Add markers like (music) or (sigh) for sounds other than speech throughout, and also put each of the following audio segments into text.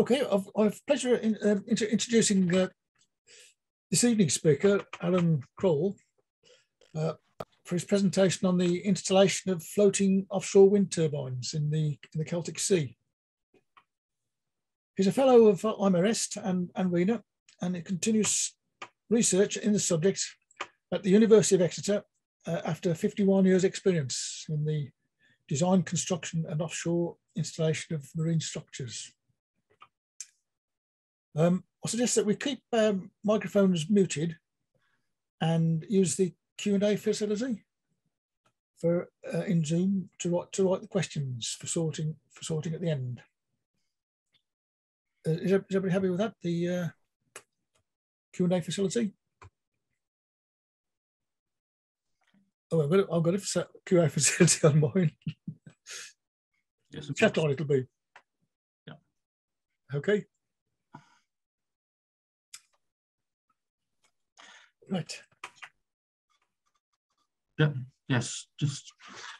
Okay, I've, I've pleasure in, um, introducing uh, this evening's speaker, Alan Crowle, uh, for his presentation on the installation of floating offshore wind turbines in the, in the Celtic Sea. He's a fellow of uh, IMAREST and, and and he continues research in the subject at the University of Exeter uh, after 51 years experience in the design, construction and offshore installation of marine structures. Um, I suggest that we keep um, microphones muted and use the Q&A facility for uh, in Zoom to write to write the questions for sorting for sorting at the end. Uh, is, everybody happy with that? The uh, Q&A facility? Oh, I've got it, I've got a Q&A facility (laughs) on mine. yes, Chat on it'll be. Yeah. Okay. Right. Yeah, yes, just,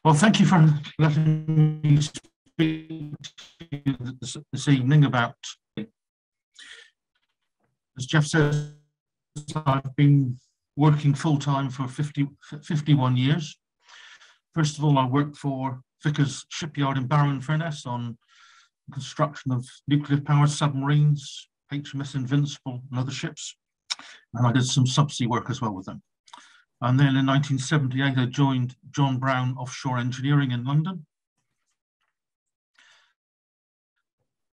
well, thank you for letting me speak this, this evening about, as Jeff says, I've been working full-time for 50, 51 years. First of all, I worked for Vickers Shipyard in Barrow-in-Furness on construction of nuclear powered submarines, HMS Invincible and other ships and I did some subsea work as well with them. And then in 1978, I joined John Brown Offshore Engineering in London.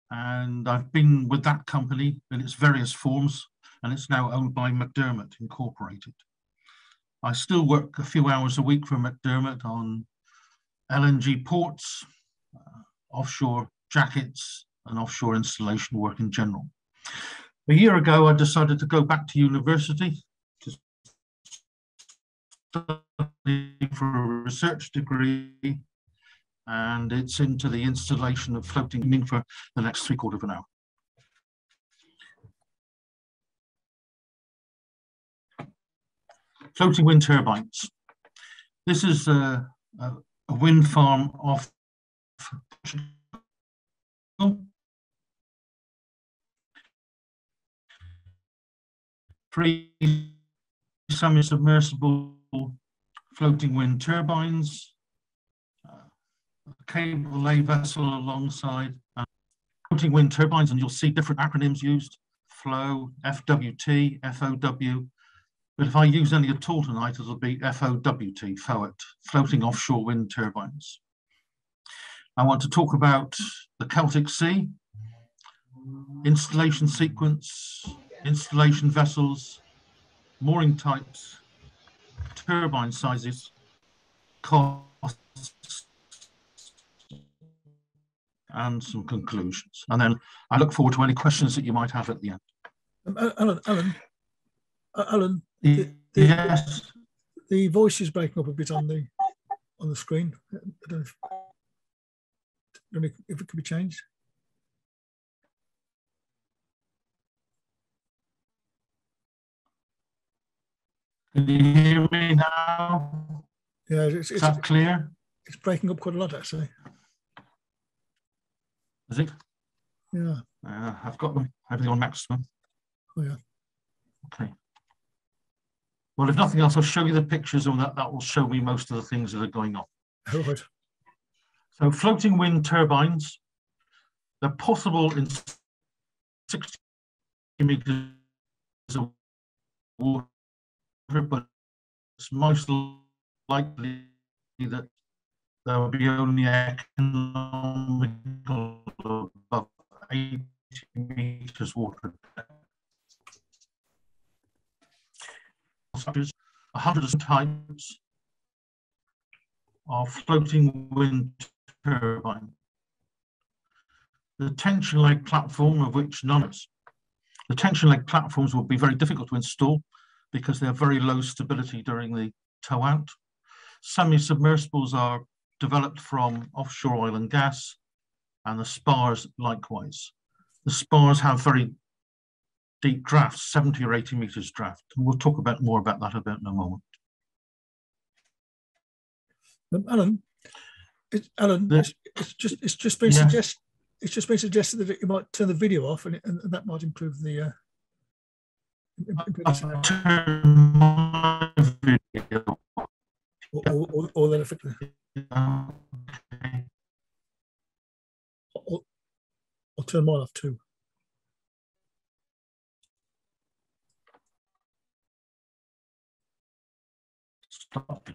And I've been with that company in its various forms, and it's now owned by McDermott Incorporated. I still work a few hours a week for McDermott on LNG ports, uh, offshore jackets, and offshore installation work in general. A year ago, I decided to go back to university to study for a research degree, and it's into the installation of floating for the next three quarter of an hour. Floating wind turbines. This is a, a wind farm off three semi-submersible floating wind turbines, uh, a cable lay vessel alongside uh, floating wind turbines, and you'll see different acronyms used, FLOW, FWT, FOW. But if I use any at all tonight, it'll be FOWT, FOWT, floating offshore wind turbines. I want to talk about the Celtic Sea, installation sequence, installation vessels, mooring types, turbine sizes, costs, and some conclusions. And then I look forward to any questions that you might have at the end. Um, Alan, Alan, uh, Alan, the, the, yes. The voice is breaking up a bit on the on the screen. I don't know if, don't know if it could be changed. Can you hear me now? Yeah, it's, Is that clear? It's breaking up quite a lot, actually. Is it? Yeah. Uh, I've got everything on maximum. Oh, yeah. Okay. Well, if nothing else, I'll show you the pictures and that, that will show me most of the things that are going on. (laughs) All right. So floating wind turbines, they're possible in 60 meters of water but it's most likely that there will be only economical above 80 meters water depth. Hundreds of types of floating wind turbine. The tension leg platform, of which none is. The tension leg platforms will be very difficult to install because they have very low stability during the tow out. Semi-submersibles are developed from offshore oil and gas, and the spars likewise. The spars have very deep drafts, 70 or 80 meters draft. And we'll talk about more about that about in a moment. Um, Alan, it, Alan, the, it's, it's, just it's just been yeah. suggest, it's just been suggested that you might turn the video off and, and that might improve the. Uh, improve the turn my video. Or, or, or, or then effectively. Okay. Or, or turn mine off too. Stop.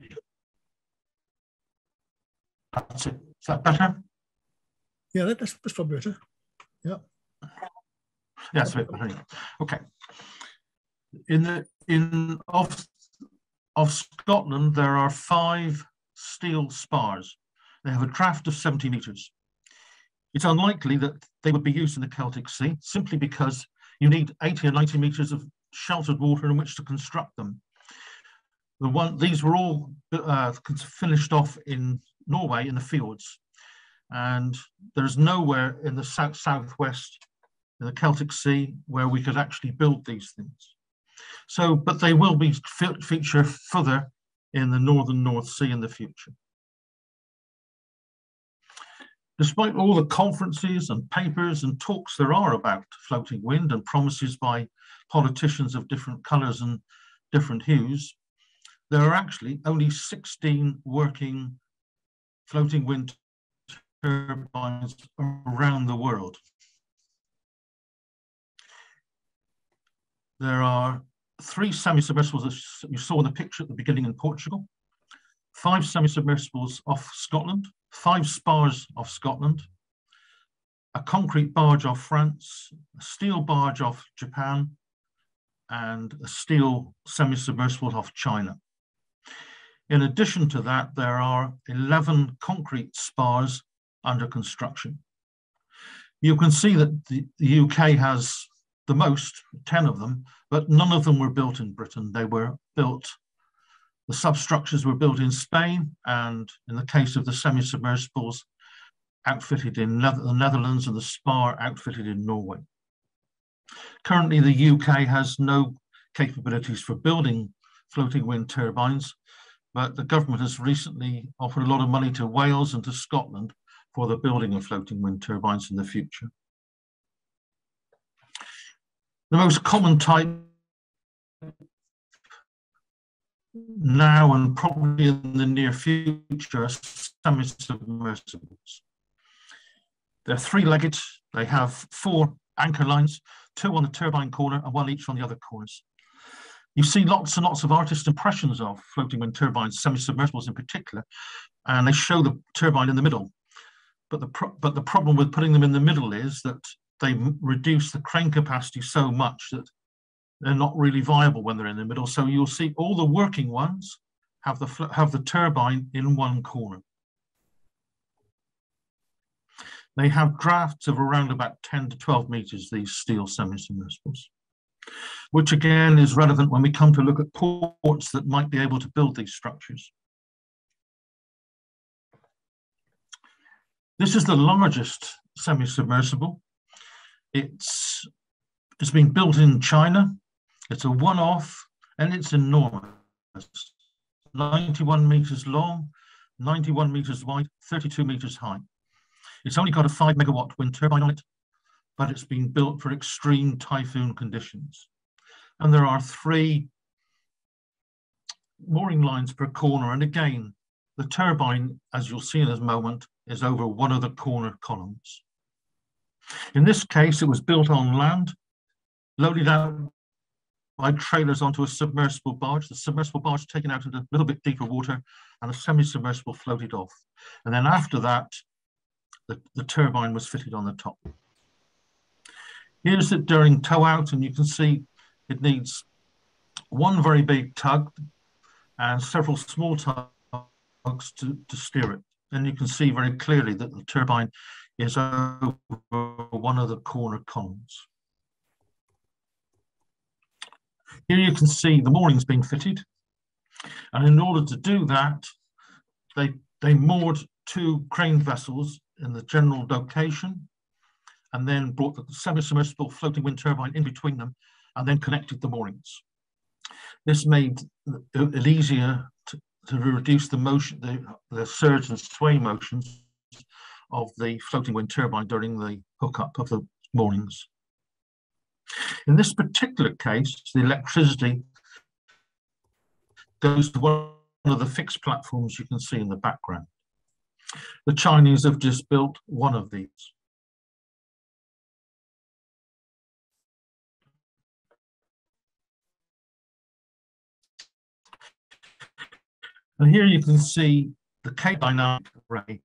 That's it. Is that better? Yeah, that's, that's probably better. Yeah. Yeah, that's a bit better. Okay. In the in of of Scotland, there are five steel spars. They have a draft of 70 meters. It's unlikely that they would be used in the Celtic Sea simply because you need 80 or 90 meters of sheltered water in which to construct them. The one, these were all uh, finished off in Norway in the fields. And there's nowhere in the south southwest, in the Celtic Sea, where we could actually build these things. So, but they will be feature further in the northern North Sea in the future. Despite all the conferences and papers and talks there are about floating wind and promises by politicians of different colours and different hues, there are actually only 16 working floating wind turbines around the world. There are three semi-submersibles you saw in the picture at the beginning in Portugal, five semi-submersibles off Scotland, five spars off Scotland, a concrete barge off France, a steel barge off Japan, and a steel semi-submersible off China. In addition to that, there are 11 concrete spars under construction. You can see that the, the UK has the most, 10 of them, but none of them were built in Britain. They were built, the substructures were built in Spain, and in the case of the semi-submersibles, outfitted in the Netherlands and the spar outfitted in Norway. Currently, the UK has no capabilities for building floating wind turbines, but the government has recently offered a lot of money to Wales and to Scotland for the building of floating wind turbines in the future. The most common type now and probably in the near future are semi-submersibles. They're three-legged, they have four anchor lines, two on the turbine corner and one each on the other corners. You see lots and lots of artist impressions of floating wind turbines, semi-submersibles in particular, and they show the turbine in the middle. But the, but the problem with putting them in the middle is that they reduce the crane capacity so much that they're not really viable when they're in the middle. So you'll see all the working ones have the, have the turbine in one corner. They have drafts of around about 10 to 12 meters, these steel semi-submersibles, which again is relevant when we come to look at ports that might be able to build these structures. This is the largest semi-submersible. It's, it's been built in China. It's a one-off and it's enormous. 91 meters long, 91 meters wide, 32 meters high. It's only got a five megawatt wind turbine on it, but it's been built for extreme typhoon conditions. And there are three mooring lines per corner. And again, the turbine, as you'll see in a moment, is over one of the corner columns. In this case, it was built on land, loaded out by trailers onto a submersible barge, the submersible barge taken out into a little bit deeper water, and a semi-submersible floated off. And then after that, the, the turbine was fitted on the top. Here's it during tow out, and you can see it needs one very big tug and several small tugs to, to steer it and you can see very clearly that the turbine is over one of the corner columns. Here you can see the moorings being fitted. And in order to do that, they, they moored two crane vessels in the general location and then brought the semi-submersible floating wind turbine in between them and then connected the moorings. This made it easier to reduce the motion, the, the surge and sway motions of the floating wind turbine during the hookup of the moorings. In this particular case, the electricity goes to one of the fixed platforms you can see in the background. The Chinese have just built one of these. And here you can see the K dynamic array.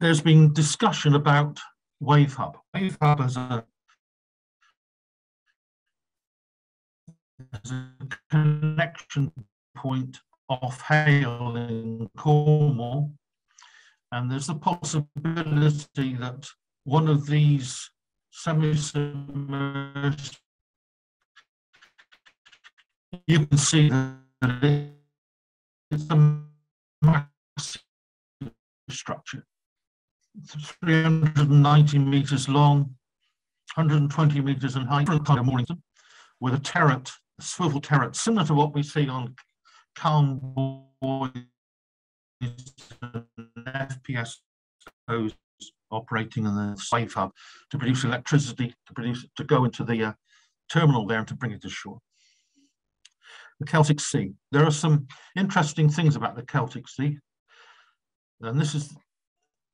There's been discussion about WaveHub. WaveHub as a, as a connection point off Hayle in Cornwall. And there's the possibility that one of these semi-submerged you can see that it's a massive structure. It's 390 meters long, 120 meters in height, kind of Mornington, with a turret, a swivel turret, similar to what we see on CALM buoys FPS operating in the slave hub to produce electricity, to produce to go into the uh, terminal there and to bring it to shore the Celtic Sea. There are some interesting things about the Celtic Sea. And this is,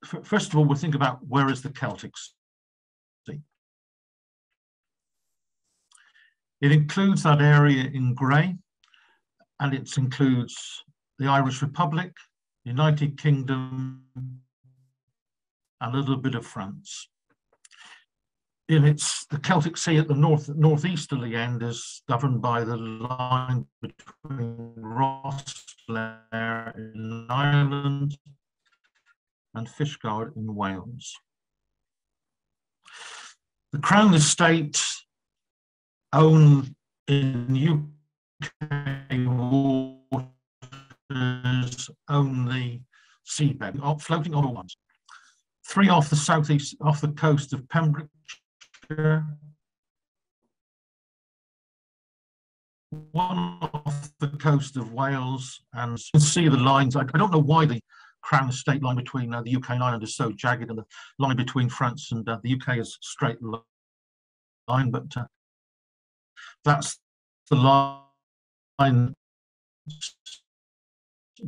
first of all, we'll think about where is the Celtic Sea. It includes that area in grey, and it includes the Irish Republic, United Kingdom, and a little bit of France in its the Celtic Sea at the north northeasterly end is governed by the line between Rosslare in Ireland and Fishguard in Wales. The Crown Estate own in UK waters own the seabed, floating on ones. Three off the southeast, off the coast of Pembrokeshire, one off the coast of Wales, and you can see the lines. I, I don't know why the Crown Estate line between uh, the UK and Ireland is so jagged, and the line between France and uh, the UK is straight line, but uh, that's the line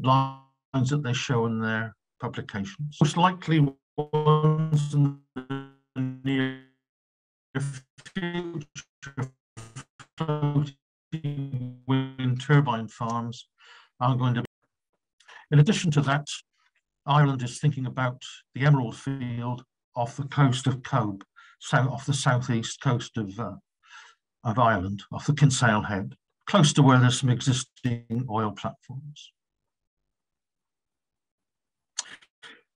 lines that they show in their publications. Most likely ones in the near future floating wind turbine farms are going to be. In addition to that, Ireland is thinking about the emerald field off the coast of Cobh, south off the southeast coast of, uh, of Ireland, off the Kinsale Head, close to where there's some existing oil platforms.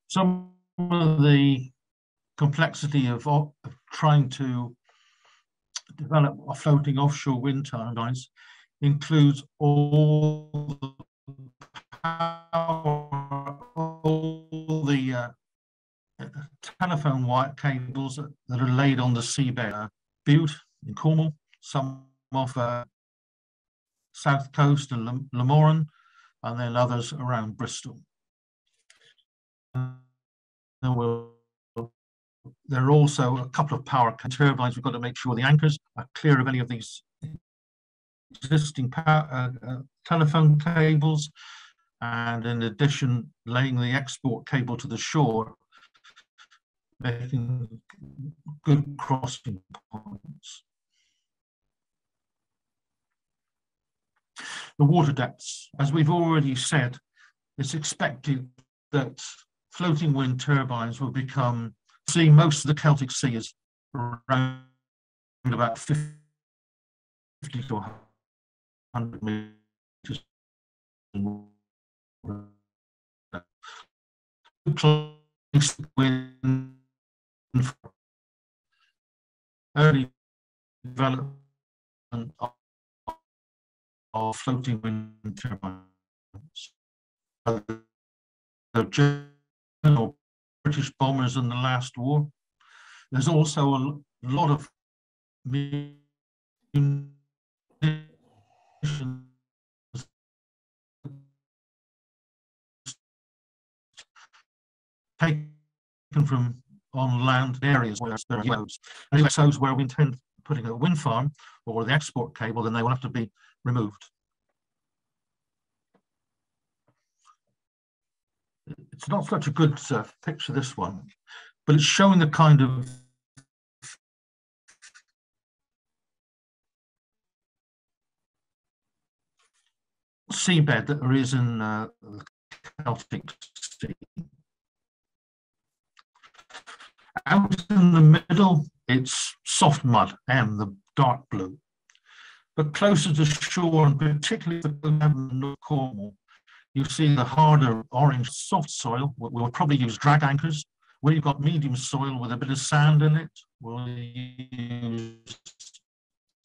Some of the complexity of, of trying to develop a floating offshore wind turbines includes all the power, the uh, telephone wire cables that, are laid on the seabed. Uh, Bude in Cornwall, some off uh, south coast and Glamorgan, and then others around Bristol. We'll there are also a couple of power turbines. We've got to make sure the anchors are clear of any of these existing power, uh, uh, telephone cables. And in addition, laying the export cable to the shore, making good crossing points. The water depths, as we've already said, it's expected that floating wind turbines will become see most of the Celtic Sea is around about 50 to 100 meters. Early development of, floating wind turbines. The general British bombers in the last war. There's also a lot of munitions taken from on land areas where there are UXOs. And UXOs where we intend putting a wind farm or the export cable, then they will have to be removed. It's not such a good uh, picture, this one, but it's showing the kind of seabed that there is in uh, the Celtic Sea. Out in the middle, it's soft mud and the dark blue. But closer to shore, and particularly the North Cornwall, you see the harder orange soft soil. We'll probably use drag anchors. Where you've got medium soil with a bit of sand in it, we'll use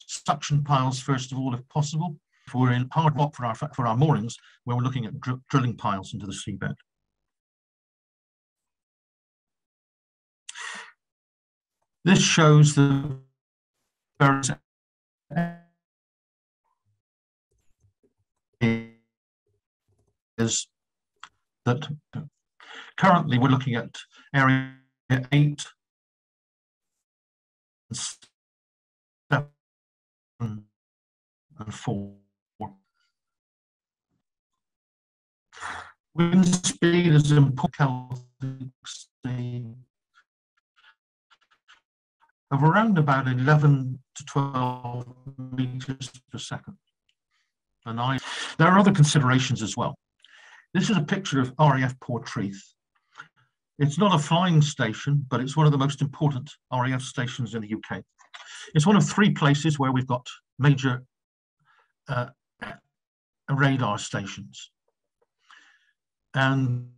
suction piles first of all, if possible. If we're in hard rock for our, for our moorings, where we're looking at dr drilling piles into the seabed. This shows the various is that currently we're looking at area eight seven and four. Wind speed is important of around about 11 to 12 meters per second. And I, there are other considerations as well. This is a picture of RAF Portreath. It's not a flying station, but it's one of the most important RAF stations in the UK. It's one of three places where we've got major uh, radar stations. And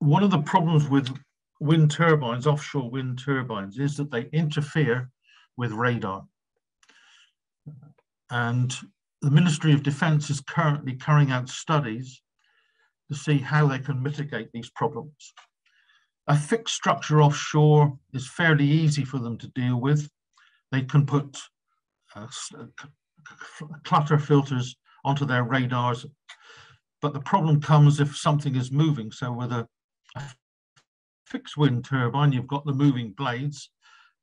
one of the problems with wind turbines, offshore wind turbines, is that they interfere with radar. And the Ministry of Defence is currently carrying out studies to see how they can mitigate these problems. A fixed structure offshore is fairly easy for them to deal with. They can put uh, clutter filters onto their radars, but the problem comes if something is moving. So with a, a fixed wind turbine, you've got the moving blades,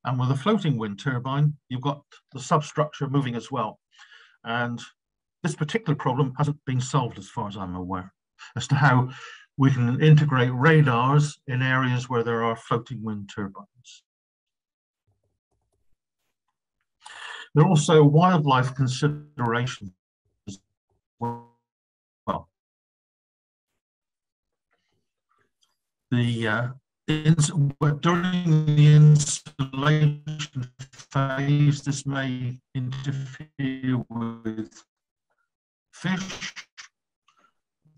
and with a floating wind turbine, you've got the substructure moving as well. And this particular problem hasn't been solved as far as I'm aware as to how we can integrate radars in areas where there are floating wind turbines. There are also wildlife considerations well. The uh, during the installation phase, this may interfere with fish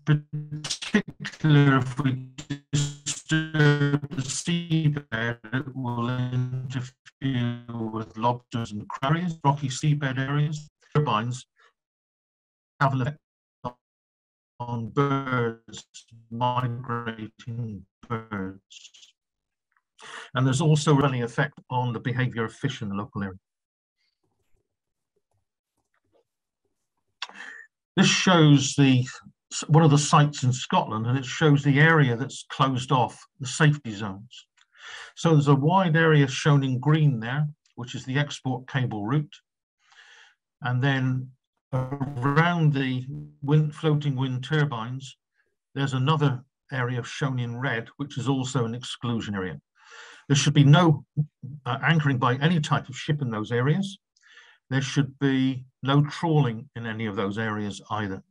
particularly if we disturb the seabed, it will interfere with lobsters and crabs, rocky seabed areas. Turbines have an effect on birds, migrating birds. And there's also really effect on the behavior of fish in the local area. This shows the one of the sites in Scotland and it shows the area that's closed off, the safety zones. So there's a wide area shown in green there, which is the export cable route. And then around the wind, floating wind turbines, there's another area shown in red, which is also an exclusion area. There should be no uh, anchoring by any type of ship in those areas. There should be no trawling in any of those areas either.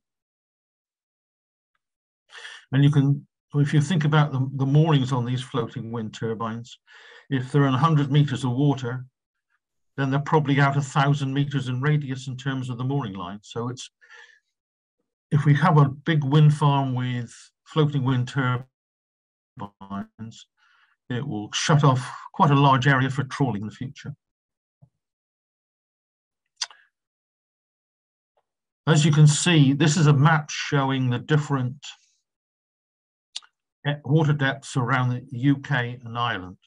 And you can, if you think about the, the moorings on these floating wind turbines, if they're in 100 meters of water, then they're probably out a thousand meters in radius in terms of the mooring line. So it's, if we have a big wind farm with floating wind turbines, it will shut off quite a large area for trawling in the future. As you can see, this is a map showing the different water depths around the UK and Ireland.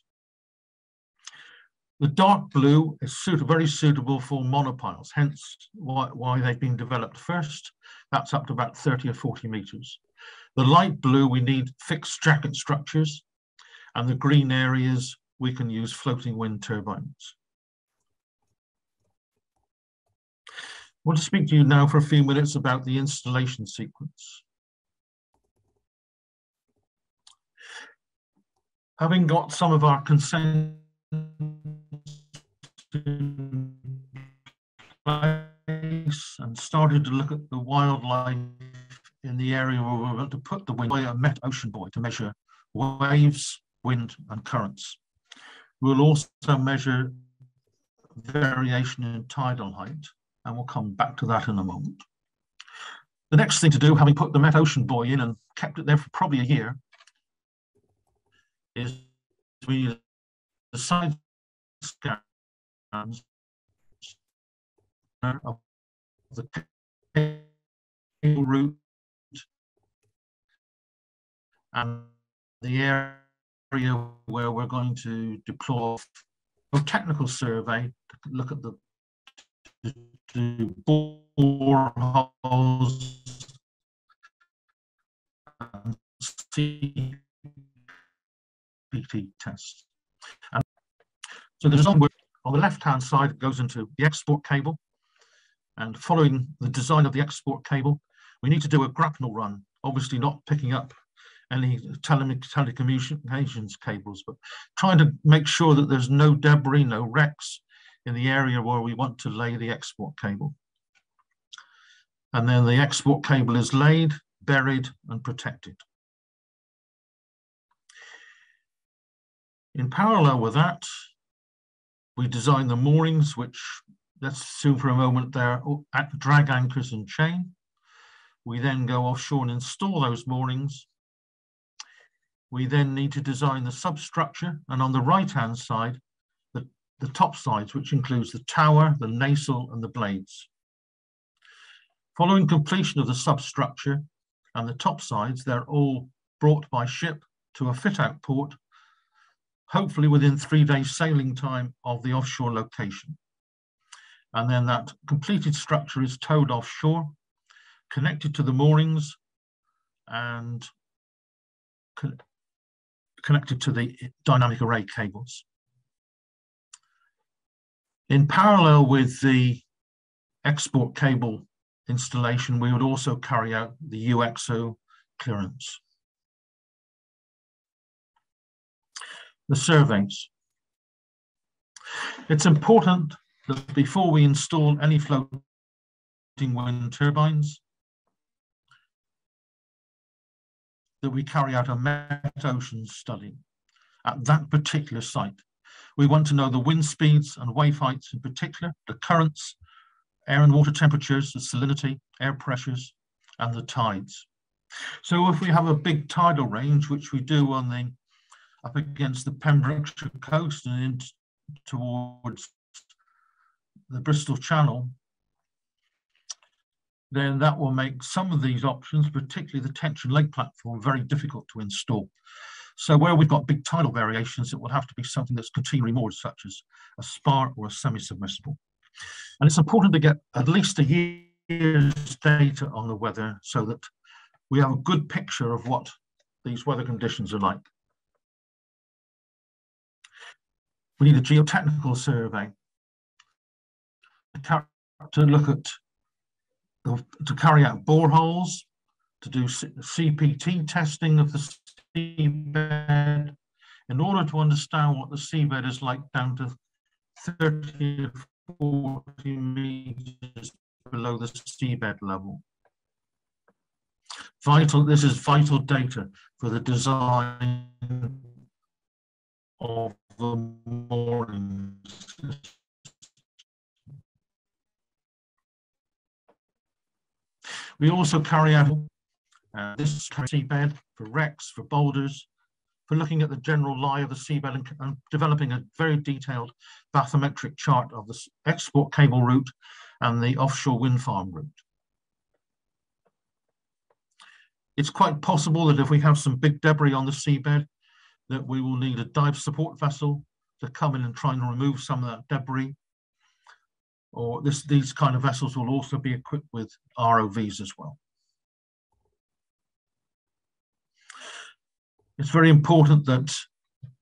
The dark blue is suit very suitable for monopiles, hence why, why they've been developed first. That's up to about 30 or 40 meters. The light blue, we need fixed jacket structures. And the green areas, we can use floating wind turbines. I want to speak to you now for a few minutes about the installation sequence. Having got some of our consent and started to look at the wildlife in the area where we want to put the wind buoy, a met ocean buoy to measure waves, wind and currents. We'll also measure variation in tidal height and we'll come back to that in a moment. The next thing to do, having put the Met Ocean buoy in and kept it there for probably a year, is we the side scans of the cable route and the area where we're going to deploy a technical survey to look at the to boreholes and CPT tests. And so the design on the left-hand side goes into the export cable, and following the design of the export cable, we need to do a grapnel run, obviously not picking up any tele telecommunications cables, but trying to make sure that there's no debris, no wrecks in the area where we want to lay the export cable. And then the export cable is laid, buried and protected. In parallel with that, we design the moorings, which let's assume for a moment they're at drag anchors and chain. We then go offshore and install those moorings. We then need to design the substructure and on the right-hand side, the, the top sides, which includes the tower, the nacelle and the blades. Following completion of the substructure and the top sides, they're all brought by ship to a fit-out port, hopefully within three days sailing time of the offshore location. And then that completed structure is towed offshore, connected to the moorings and connected to the dynamic array cables. In parallel with the export cable installation, we would also carry out the UXO clearance. The surveys. It's important that before we install any floating wind turbines, that we carry out a met ocean study at that particular site. We want to know the wind speeds and wave heights in particular, the currents, air and water temperatures, the salinity, air pressures, and the tides. So if we have a big tidal range, which we do on the up against the Pembrokeshire coast and in towards the Bristol Channel, then that will make some of these options, particularly the tension leg platform, very difficult to install. So where we've got big tidal variations, it will have to be something that's continually moored, such as a spar or a semi-submersible. And it's important to get at least a year's data on the weather so that we have a good picture of what these weather conditions are like. We need a geotechnical survey to look at to carry out boreholes, to do CPT testing of the seabed, in order to understand what the seabed is like down to 30 or 40 meters below the seabed level. Vital, this is vital data for the design of the moorings We also carry out uh, this seabed for wrecks, for boulders, for looking at the general lie of the seabed and, and, developing a very detailed bathymetric chart of the export cable route and the offshore wind farm route. It's quite possible that if we have some big debris on the seabed, that we will need a dive support vessel to come in and try and remove some of that debris or this, these kind of vessels will also be equipped with ROVs as well. It's very important that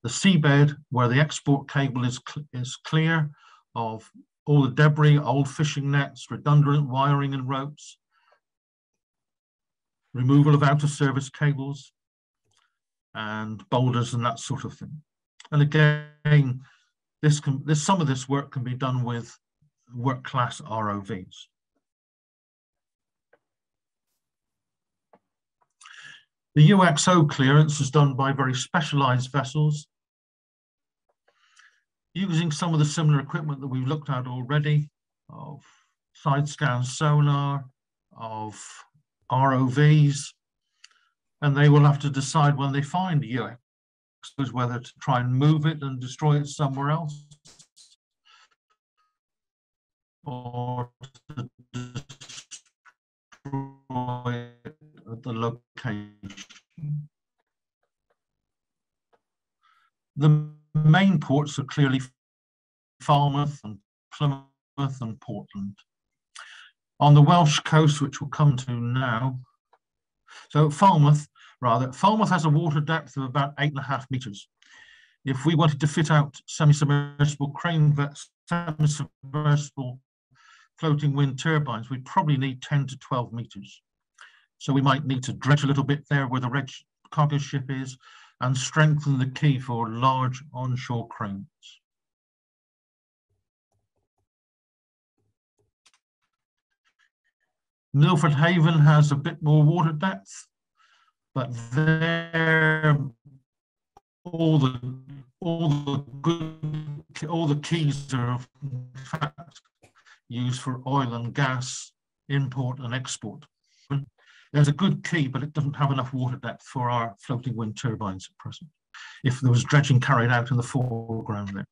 the seabed where the export cable is, cl is clear of all the debris, old fishing nets, redundant wiring and ropes, removal of outer service cables and boulders and that sort of thing. And again, this can, this, some of this work can be done with work class ROVs. The UXO clearance is done by very specialized vessels using some of the similar equipment that we've looked at already of side scan sonar, of ROVs, and they will have to decide when they find UXOs whether to try and move it and destroy it somewhere else or to destroy the location. The main ports are clearly Falmouth and Plymouth and Portland. On the Welsh coast, which we'll come to now, so Falmouth, rather, Falmouth has a water depth of about eight and a half meters. If we wanted to fit out semi-submersible crane, semi-submersible floating wind turbines, we'd probably need 10 to 12 meters. So we might need to dredge a little bit there where the red cargo ship is and strengthen the quay for large onshore cranes. Milford Haven has a bit more water depth, but there all the all the good all the quays are in fact used for oil and gas import and export. There's a good quay, but it doesn't have enough water depth for our floating wind turbines at present, if there was dredging carried out in the foreground there.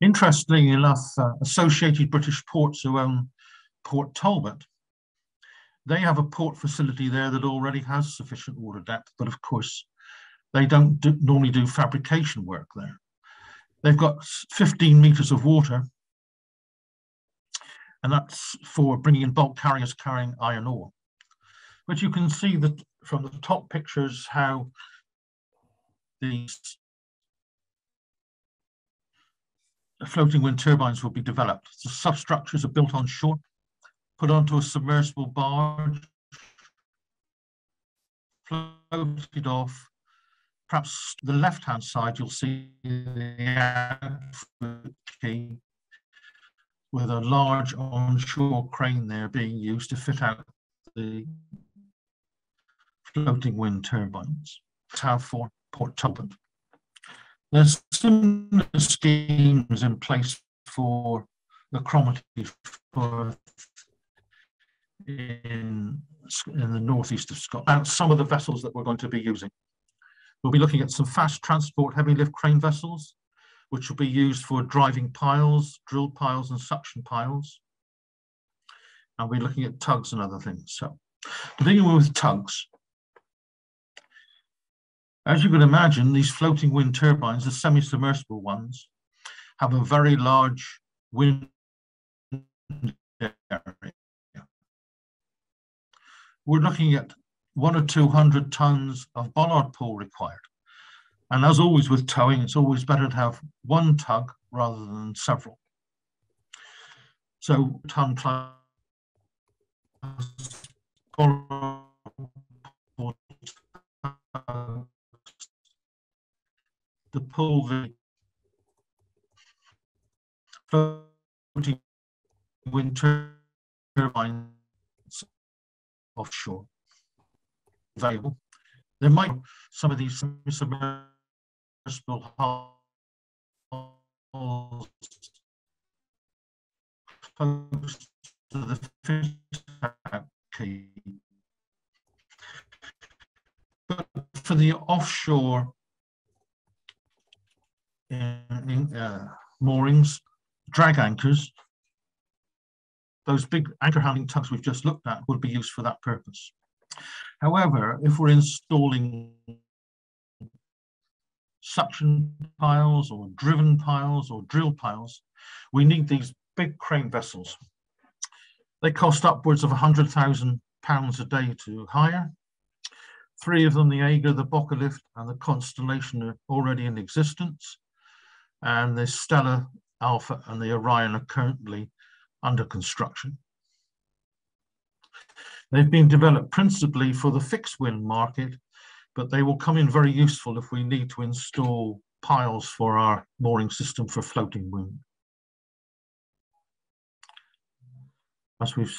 Interestingly enough, uh, Associated British Ports, who own Port Talbot, they have a port facility there that already has sufficient water depth, but of course, they don't do, normally do fabrication work there. They've got 15 meters of water and that's for bringing in bulk carriers carrying iron ore. But you can see that from the top pictures how these floating wind turbines will be developed. The substructures are built on shore, put onto a submersible barge, floated off. Perhaps the left-hand side, you'll see the quay with a large onshore crane there being used to fit out the floating wind turbines. Have for Port Talbot. There's similar schemes in place for the Cromarty in, in the northeast of Scotland. Some of the vessels that we're going to be using. We'll be looking at some fast transport heavy lift crane vessels, which will be used for driving piles, drill piles and suction piles. And we're looking at tugs and other things. So beginning with tugs. As you can imagine, these floating wind turbines, the semi-submersible ones, have a very large wind area. We're looking at one or 200 tons of bollard pull required. And as always with towing, it's always better to have one tug rather than several. So ton class the pull the floating wind turbines offshore available. There might be some of these submersible holes close to the fish quay. But for the offshore in, uh, moorings, drag anchors, those big anchor handling tugs we've just looked at would be used for that purpose. However, if we're installing suction piles or driven piles or drill piles, we need these big crane vessels. They cost upwards of £100,000 a day to hire. Three of them, the Aga, the Lift, and the Constellation are already in existence. And the Stella, Alpha, and the Orion are currently under construction. They've been developed principally for the fixed wind market, but they will come in very useful if we need to install piles for our mooring system for floating wind. As we've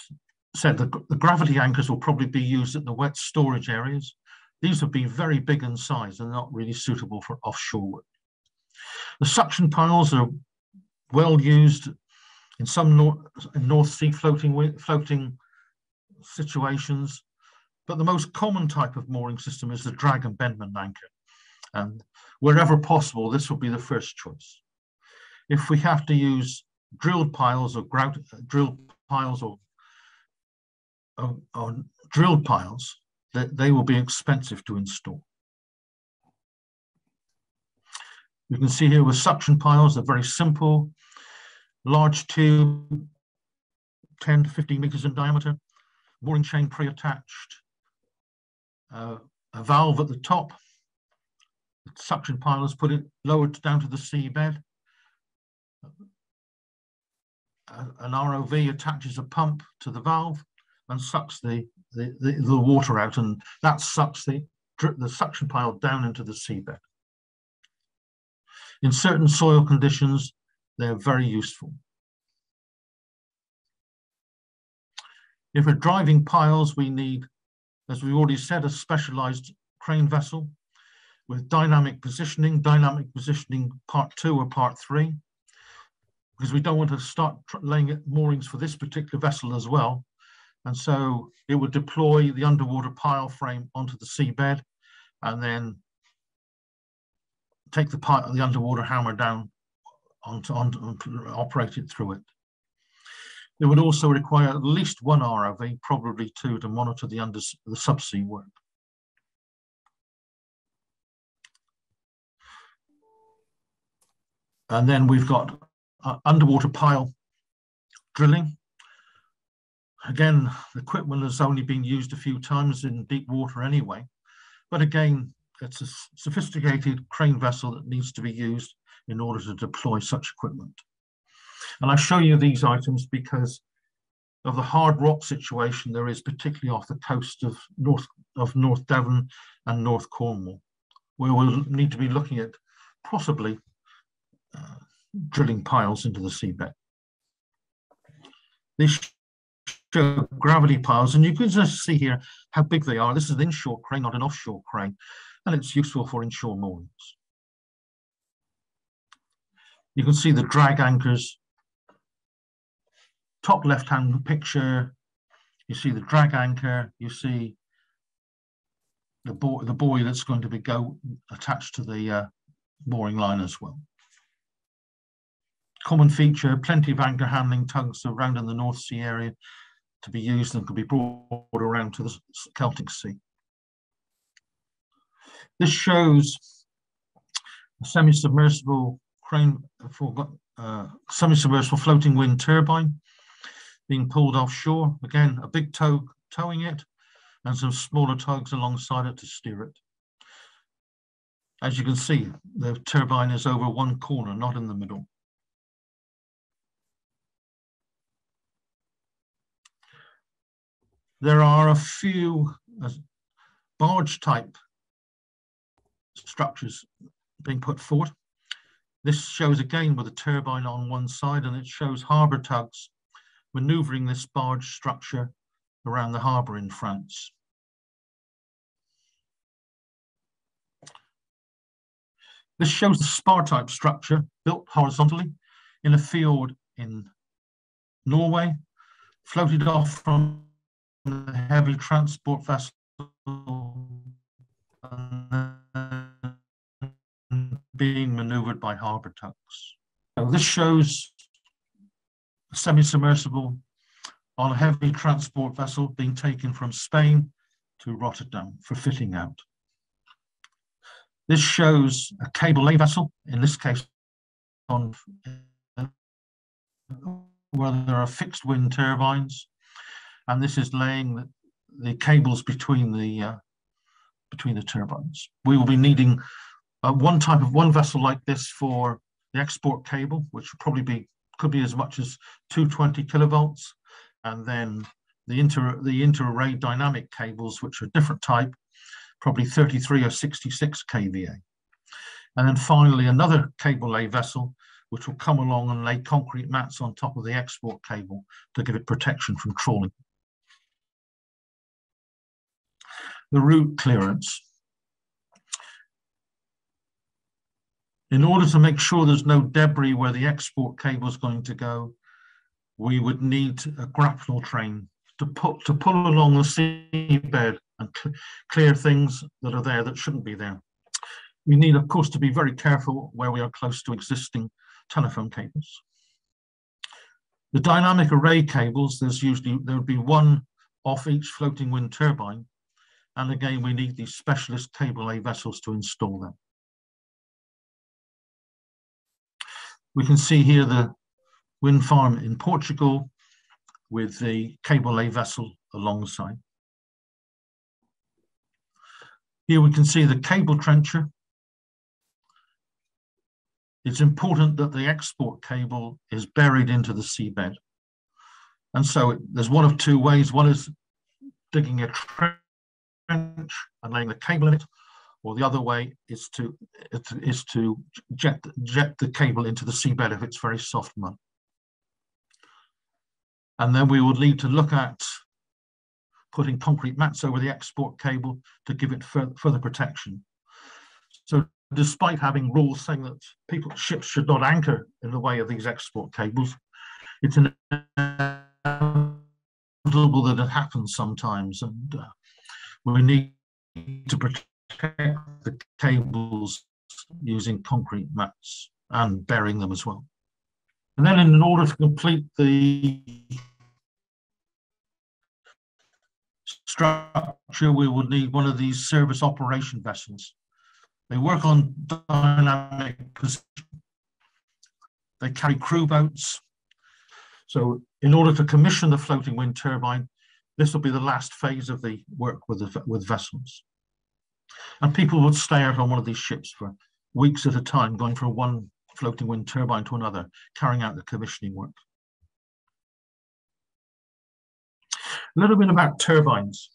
said, the, the gravity anchors will probably be used at the wet storage areas. These would be very big in size and not really suitable for offshore work. The suction piles are well used in some North, North Sea floating, floating situations, but the most common type of mooring system is the drag embedment anchor. And wherever possible, this will be the first choice. If we have to use drilled piles or grout, drilled piles or, or, or drilled piles, that they will be expensive to install. You can see here with suction piles, they're very simple, large tube, 10 to 15 meters in diameter, mooring chain pre-attached, uh, a valve at the top, the suction piles put it lowered down to the seabed. An ROV attaches a pump to the valve and sucks the, the, the, the water out and that sucks the, the suction pile down into the seabed. In certain soil conditions, they're very useful. If we're driving piles, we need, as we've already said, a specialized crane vessel with dynamic positioning, dynamic positioning part two or part three, because we don't want to start laying moorings for this particular vessel as well. And so it would deploy the underwater pile frame onto the seabed and then take the, pile, the underwater hammer down onto, onto, onto operate it through it. It would also require at least one ROV, probably two, to monitor the, under, the subsea work. And then we've got uh, underwater pile drilling. Again, the equipment has only been used a few times in deep water anyway. But again, it's a sophisticated crane vessel that needs to be used in order to deploy such equipment. And I show you these items because of the hard rock situation there is, particularly off the coast of North, of North Devon and North Cornwall, where we'll need to be looking at possibly uh, drilling piles into the seabed. These show gravity piles, and you can just see here how big they are. This is an inshore crane, not an offshore crane, and it's useful for inshore moorings. You can see the drag anchors top left-hand picture, you see the drag anchor, you see the, buoy, the buoy that's going to be go attached to the uh, mooring line as well. Common feature, plenty of anchor handling tugs around in the North Sea area to be used and could be brought around to the Celtic Sea. This shows a semi-submersible crane for uh, semi-submersible floating wind turbine being pulled offshore. Again, a big tow towing it and some smaller tugs alongside it to steer it. As you can see, the turbine is over one corner, not in the middle. There are a few uh, barge type structures being put forward. This shows again with a turbine on one side and it shows harbour tugs maneuvering this barge structure around the harbour in France. This shows the spar-type structure built horizontally in a field in Norway, floated off from a heavy transport vessel being maneuvered by harbour tugs. This shows semi-submersible on a heavy transport vessel being taken from Spain to Rotterdam for fitting out. This shows a cable lay vessel, in this case on where there are fixed wind turbines, and this is laying the, the cables between the uh, between the turbines. We will be needing uh, one type of one vessel like this for the export cable, which will probably be could be as much as 220 kilovolts, and then the inter the inter-array dynamic cables, which are different type, probably 33 or 66 kVA. And then finally, another cable lay vessel, which will come along and lay concrete mats on top of the export cable to give it protection from trawling. The route clearance. In order to make sure there's no debris where the export cable is going to go, we would need a grapnel train to put to pull along the seabed and cl clear things that are there that shouldn't be there. We need, of course, to be very careful where we are close to existing telephone cables. The dynamic array cables, there's usually, there would be one off each floating wind turbine. And again, we need these specialist cable lay vessels to install them. We can see here the wind farm in Portugal with the cable lay vessel alongside. Here we can see the cable trencher. It's important that the export cable is buried into the seabed. And so it, there's one of two ways. One is digging a trench and laying the cable in it, or the other way is to is to jet jet the cable into the seabed if it's very soft mud. And then we would need to look at putting concrete mats over the export cable to give it further, protection. So despite having rules saying that people, ships should not anchor in the way of these export cables, it's inevitable that it happens sometimes. And uh, we need to protect the cables using concrete mats and burying them as well. And then in order to complete the structure, we would need one of these service operation vessels. They work on dynamic position. They carry crew boats. So in order to commission the floating wind turbine, this will be the last phase of the work with, the, with vessels. And people would stay out on one of these ships for weeks at a time, going from one floating wind turbine to another, carrying out the commissioning work. A little bit about turbines.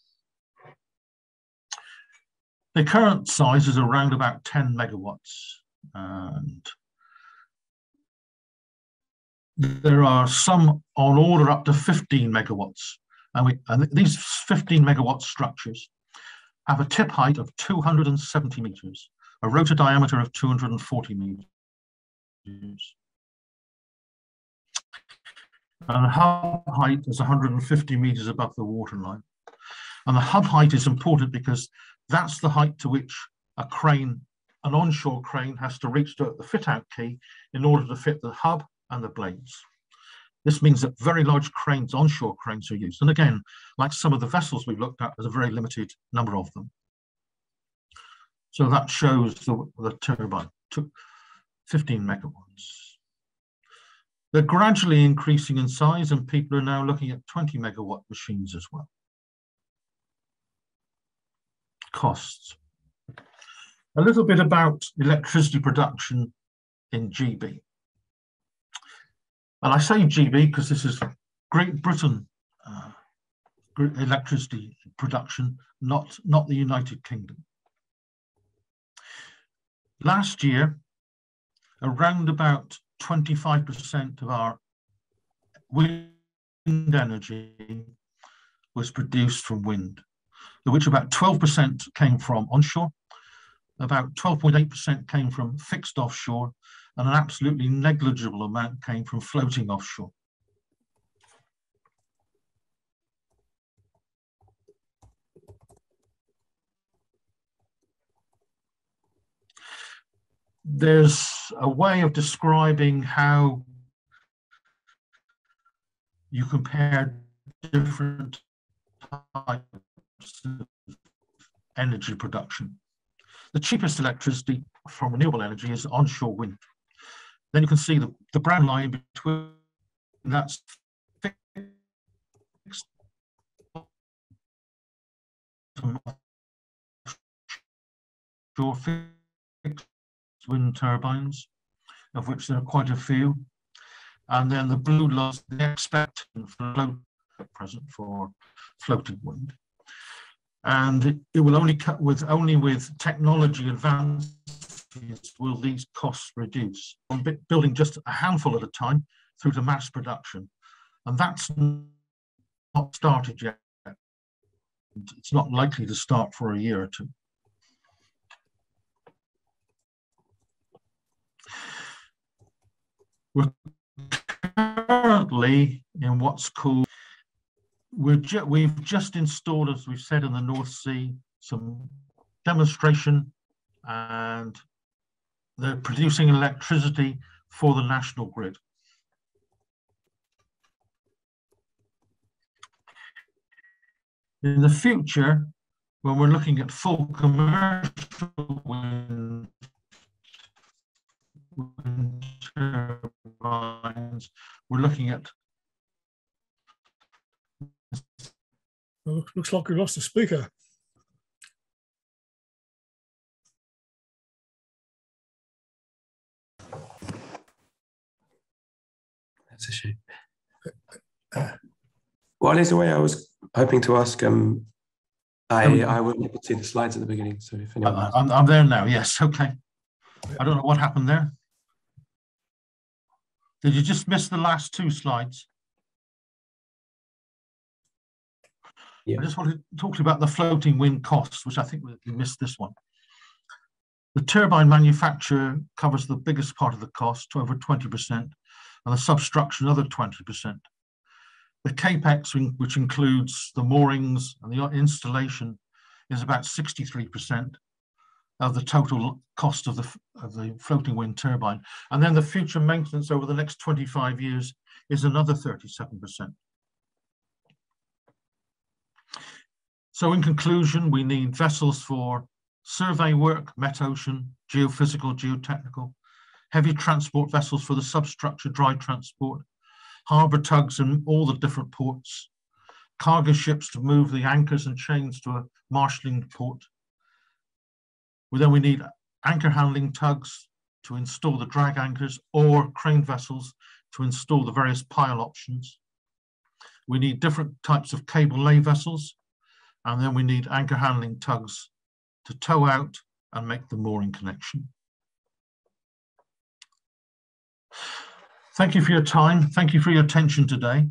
The current size is around about 10 megawatts. And there are some on order up to 15 megawatts. And, we, and these 15 megawatt structures have a tip height of 270 meters, a rotor diameter of 240 meters. And the hub height is 150 meters above the waterline. And the hub height is important because that's the height to which a crane, an onshore crane, has to reach to the fit out quay in order to fit the hub and the blades. This means that very large cranes, onshore cranes, are used. And again, like some of the vessels we've looked at, there's a very limited number of them. So that shows the, the turbine, 15 megawatts. They're gradually increasing in size and people are now looking at 20 megawatt machines as well. Costs. A little bit about electricity production in GB. And I say GB because this is Great Britain uh, electricity production, not, not the United Kingdom. Last year, around about 25% of our wind energy was produced from wind, of which about 12% came from onshore, about 12.8% came from fixed offshore, and an absolutely negligible amount came from floating offshore. there's a way of describing how you compare different types of energy production. The cheapest electricity from renewable energy is onshore wind. Then you can see the, the brown line between that's fixed fixed wind turbines, of which there are quite a few. And then the blue line, the expectant float present for floating wind. And it will only cut with only with technology advances will these costs reduce. On building just a handful at a time through to mass production. And that's not started yet. It's not likely to start for a year or two. We're currently in what's called, we're ju we've just installed, as we've said in the North Sea, some demonstration and they're producing electricity for the national grid. In the future, when we're looking at full commercial wind turbines, we're looking at. Well, looks like we lost the speaker. That's a shame. Uh, well, is the way I was hoping to ask. Um, I um, I wasn't able to see the slides at the beginning, so if anyone. Uh, I'm, I'm there now. Yes. Okay. I don't know what happened there. Did you just miss the last two slides? Yeah. I just want to talk about the floating wind costs, which I think we missed this one. The turbine manufacturer covers the biggest part of the cost, to over 20%, and the substructure another 20%. The capex, which includes the moorings and the uh, installation, is about 63% of the total cost of the, of the floating wind turbine. And then the future maintenance over the next 25 years is another 37%. So in conclusion, we need vessels for survey work, metocean, geophysical, geotechnical, heavy transport vessels for the substructure dry transport, harbour tugs in all the different ports, cargo ships to move the anchors and chains to a marshalling port, well, then we need anchor handling tugs to install the drag anchors or crane vessels to install the various pile options. We need different types of cable lay vessels, and then we need anchor handling tugs to tow out and make the mooring connection. Thank you for your time. Thank you for your attention today.